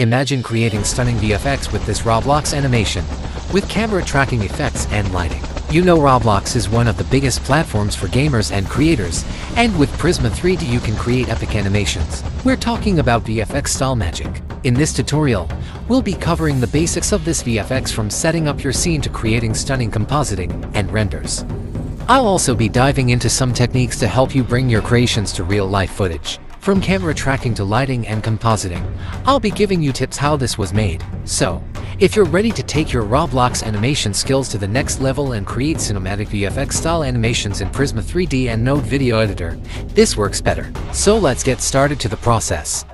Imagine creating stunning VFX with this Roblox animation, with camera tracking effects and lighting. You know Roblox is one of the biggest platforms for gamers and creators, and with Prisma 3D you can create epic animations. We're talking about VFX style magic. In this tutorial, we'll be covering the basics of this VFX from setting up your scene to creating stunning compositing and renders. I'll also be diving into some techniques to help you bring your creations to real-life footage. From camera tracking to lighting and compositing, I'll be giving you tips how this was made. So, if you're ready to take your Roblox animation skills to the next level and create cinematic VFX style animations in Prisma 3D and Node Video Editor, this works better. So let's get started to the process.